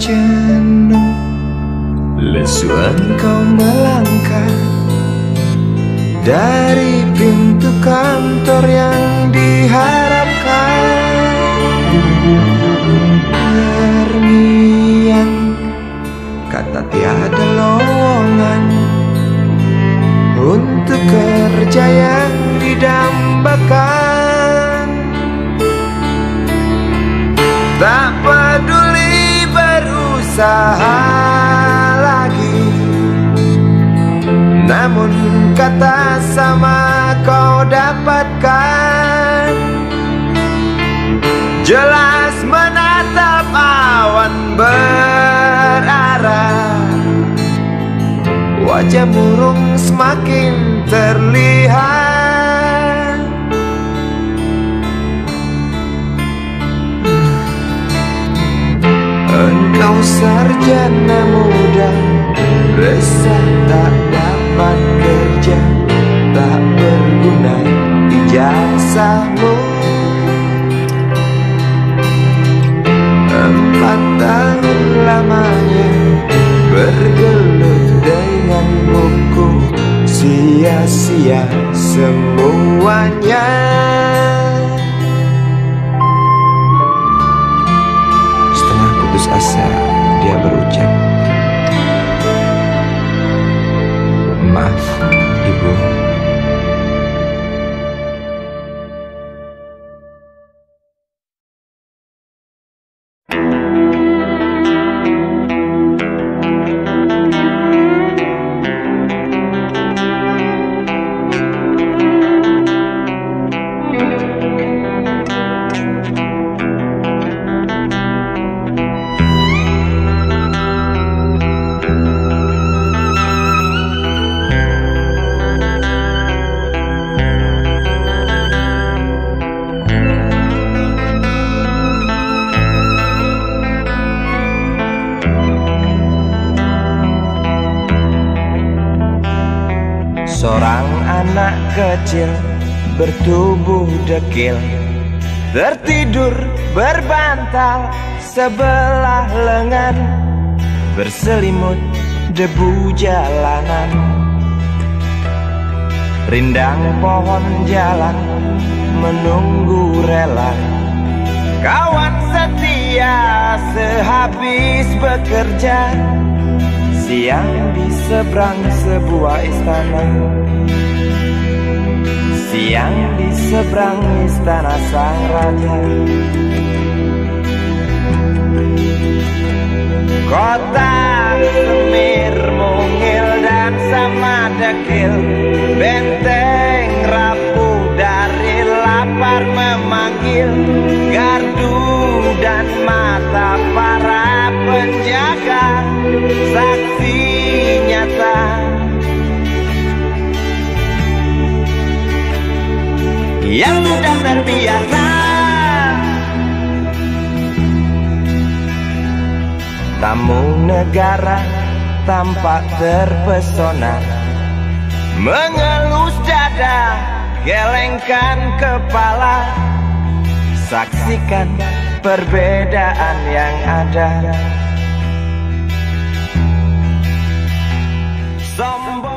jenuh. Lesu engkau melangkah Dari pintu kantor yang diharapkan. Terngiang Kata tiada lowongan. Untuk kerja yang didambakan. Tak peduli berusaha lagi Namun kata sama kau dapatkan. Jelas menatap awan berarah. Wajah murung semakin terlihat Engkau sarjana muda. Resah tak dapat kerja Tak berguna ijazahmu. Empat tahun lamanya Bergelut dengan buku. Sia-sia semuanya Seorang anak kecil bertubuh dekil Tertidur berbantal sebelah lengan Berselimut debu jalanan. Rindang pohon jalan menunggu rela. Kawan setia sehabis bekerja Siang di seberang sebuah istana. Siang di seberang istana sang raja. Kota semir mungil dan sama dekil Benteng Tamu negara tampak terpesona. Mengelus dada, gelengkan kepala. Saksikan perbedaan yang ada. Sombong